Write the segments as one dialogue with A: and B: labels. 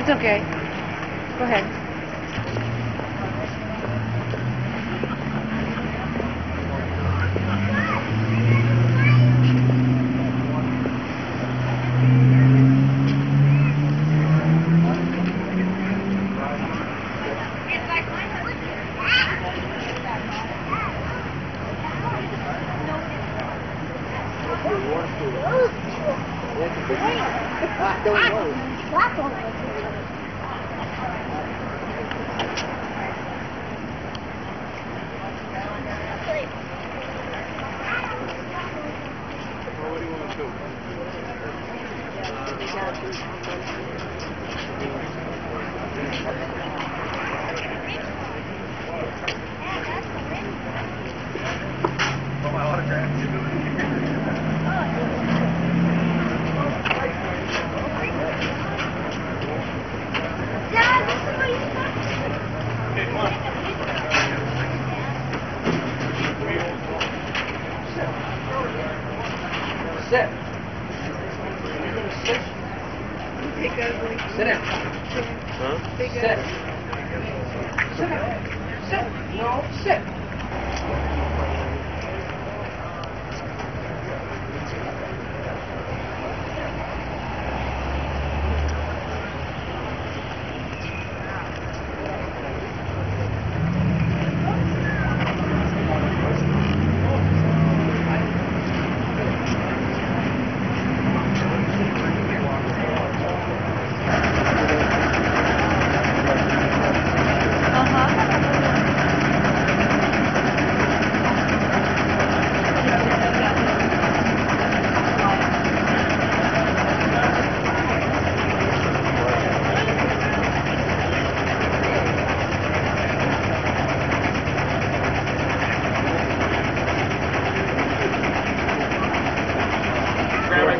A: It's okay. Go ahead.
B: 抓住我。Sit. No, sit. Grandma and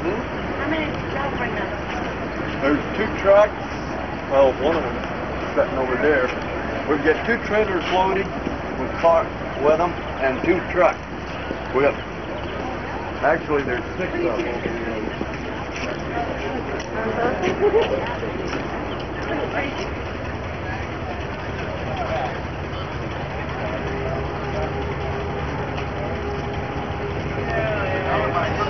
C: Hmm?
D: There's two trucks. Well, one of them sitting over there. We've got two trailers loaded with carts with them and two trucks We have Actually, there's six of them.
A: Amém.